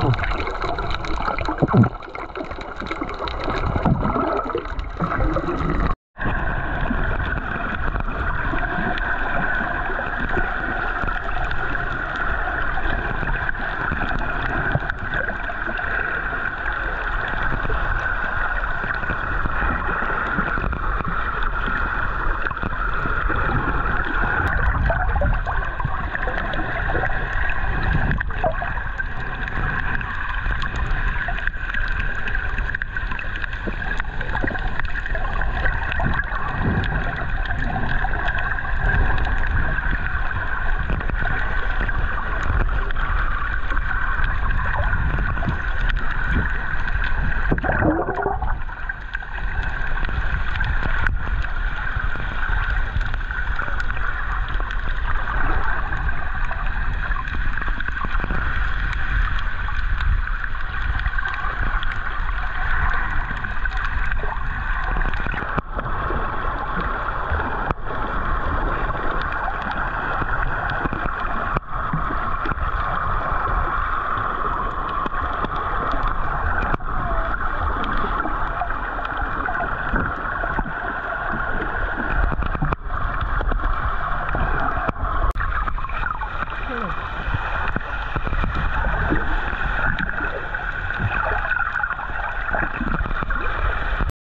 Oh.